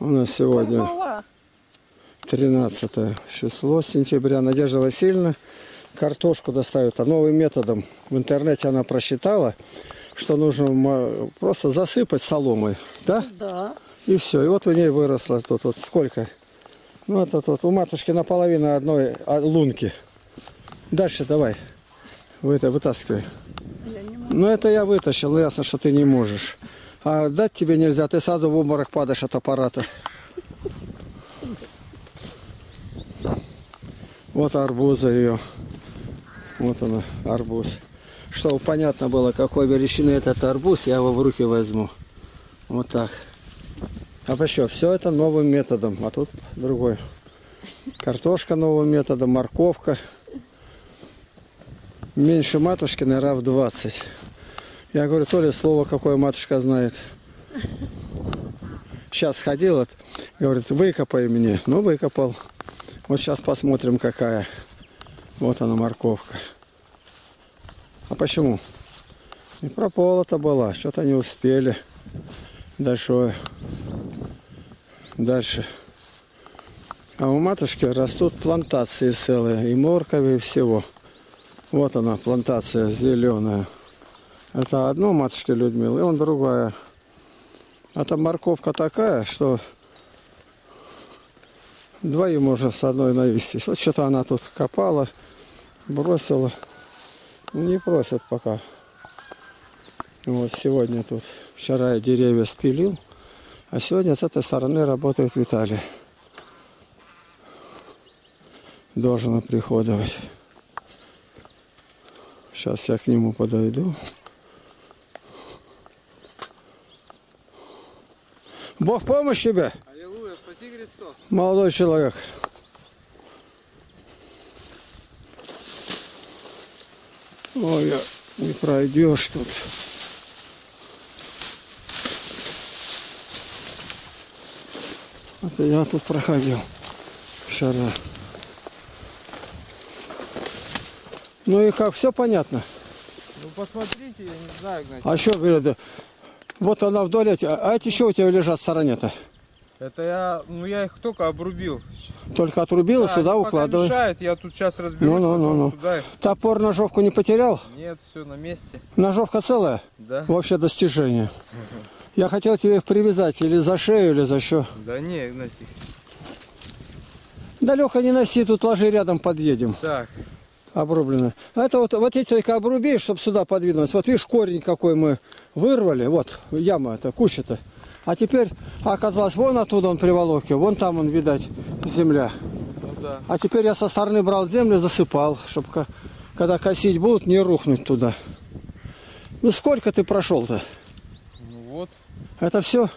У нас сегодня Мала. 13 число сентября. Надежда Васильевна картошку доставит а новым методом. В интернете она просчитала, что нужно просто засыпать соломой. Да? Да. И все. И вот у ней выросло тут вот сколько? Ну, это тут у матушки наполовину одной а, лунки. Дальше давай. Вы это вытаскивай. Я не могу. Ну, это я вытащил, но ясно, что ты не можешь. А дать тебе нельзя, ты сразу в обморок падаешь от аппарата. Вот арбуза ее. Вот она, арбуз. Чтобы понятно было, какой величины этот арбуз, я его в руки возьму. Вот так. А почему? Все это новым методом, а тут другой. Картошка новым методом, морковка. Меньше матушки, наверное, в 20. Я говорю, то ли слово какое матушка знает. Сейчас ходил, вот, говорит, выкопай мне. Ну, выкопал. Вот сейчас посмотрим, какая. Вот она, морковка. А почему? Не прополота была, что-то не успели. Дальше. Дальше. А у матушки растут плантации целые, и моркови, и всего. Вот она, плантация зеленая. Это одно матушки Людмилы, и он другая. А там морковка такая, что двоим можно с одной навестись. Вот что-то она тут копала, бросила. Ну, не просят пока. Вот сегодня тут, вчера я деревья спилил, а сегодня с этой стороны работает Виталий. Должен оприходовать. Сейчас я к нему подойду. Бог помощь тебе, Аллилуйя, спаси Христос. молодой человек. Ой, я не пройдешь тут. Это я тут проходил вчера. Ну и как, все понятно? Ну посмотрите, я не знаю, Игнатий. А что, говорят, вот она вдоль эти, а эти что у тебя лежат в стороне-то? Это я, ну я их только обрубил. Только отрубила, Да, сюда они пока укладывай. мешают, я тут сейчас разберусь, Ну, ну, ну, ну. сюда их. Топор ножовку не потерял? Нет, все на месте. Ножовка целая? Да? Вообще достижение. Я хотел тебе их привязать или за шею, или за что. Да не, Игнатий. Далеко не носи, тут ложи рядом, подъедем. Так, Обрублено. А Это вот, вот эти только обруби, чтобы сюда подвинулось. Вот видишь, корень какой мы вырвали. Вот, яма это, куща-то. А теперь оказалось, вон оттуда он приволок его, вон там он, видать, земля. ну да. А теперь я со стороны брал землю, засыпал, чтобы когда косить будут, не рухнуть туда. Ну сколько ты прошел-то? Ну вот, Это все?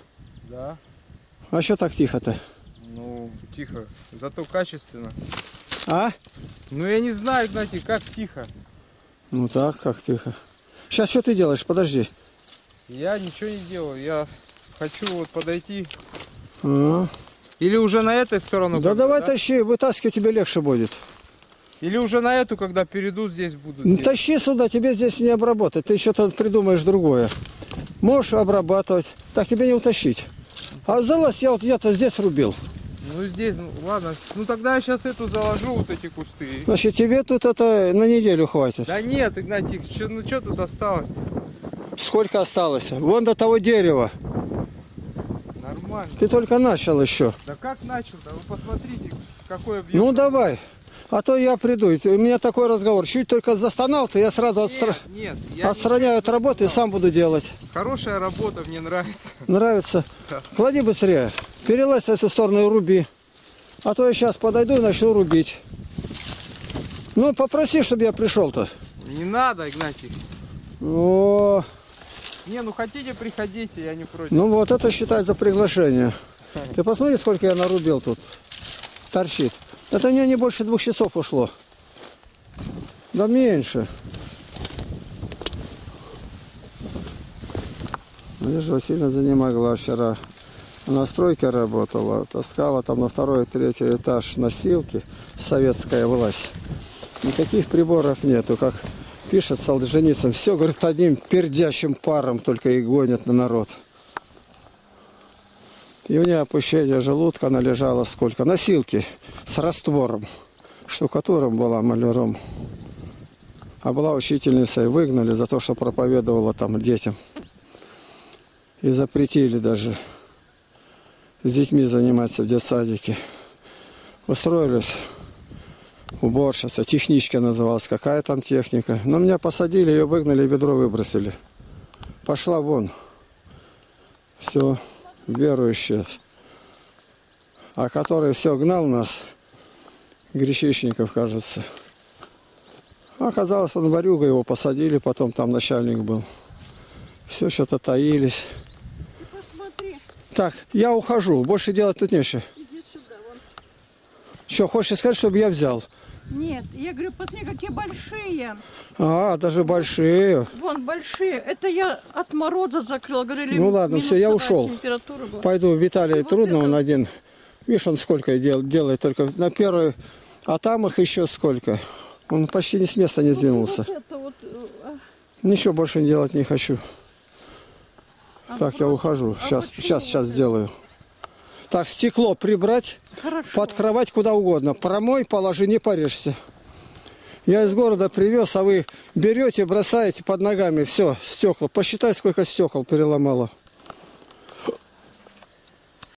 да. А что так тихо-то? Ну, тихо. Зато качественно. А? Ну я не знаю, Игнатий, как тихо. Ну так, как тихо. Сейчас что ты делаешь? Подожди. Я ничего не делаю. Я хочу вот подойти. А, Или уже на этой сторону. да давай тащи, вытаскивай, тебе легче будет. Или уже на эту, когда перейду, здесь буду. Ну, делать? Тащи сюда, тебе здесь не обработать. Ты тут придумаешь другое. Можешь обрабатывать. Так тебе не утащить. А залазь, я вот я-то здесь рубил. Ну здесь, ну ладно. Ну тогда я сейчас эту заложу, вот эти кусты. Значит, тебе тут это на неделю хватит. Да нет, Игнатий, чё- ну что тут осталось? Сколько осталось? Вон до того дерева. Нормально. Ты только начал еще. Да как начал-то? Вы посмотрите, какой объем. Ну давай. А то я приду. У меня такой разговор. Чуть только застонал, то я сразу отстра- нет, нет, я отстраняю от работы и сам буду делать. Хорошая работа, мне нравится. Нравится? Да. Клади быстрее. Перелазь с эту сторону и руби. А то я сейчас подойду и начну рубить. Ну, попроси, чтобы я пришел-то. Не надо, Игнатий. О, Не, ну хотите, приходите, я не против. ну вот это считай за приглашение. Ты посмотри, сколько я нарубил тут. Торчит. Это мне не больше двух часов ушло. Да меньше. Надежда Васильевна занемогла вчера. На стройке работала, таскала там на второй, третий этаж носилки, советская власть. Никаких приборов нету, как пишет Солженицын. Все, говорит, одним пердящим паром только и гонят на народ. И у нее опущение желудка, она лежала сколько? Носилки с раствором. Штукатуром была маляром. А была учительницей, выгнали за то, что проповедовала там детям. И запретили даже с детьми заниматься в детсадике. Устроились уборщица, техничка называлась, какая там техника. Но меня посадили, ее выгнали, ведро выбросили. Пошла вон. Все, верующая. А который все гнал нас, Гречишников, кажется. Оказалось, он варюга, его посадили, потом там начальник был. Все что-то таились. Посмотри, Так, я ухожу, больше делать тут нечего. иди сюда. Вон. Что, хочешь сказать, чтобы я взял? Нет, я говорю, посмотри, какие большие. А, даже большие. Вон, большие. Это я от мороза закрыла. Говорили, Ну ладно, всё, я ушел. Пойду, Виталий, Вот трудно это- он один. Видишь, он сколько дел, делает, только на первый, а там их еще сколько. Он почти ни с места не Вот- сдвинулся. Вот это вот. э, а, Ничего больше делать не хочу. а Так, я вот- ухожу. а Сейчас, почему сейчас, вот сейчас это? сделаю. Так, стекло прибрать, Хорошо. под кровать куда угодно. Промой, положи, не порежься. Я из города привез, а вы берете, бросаете под ногами. Все, стекла. Посчитай, сколько стекол переломало.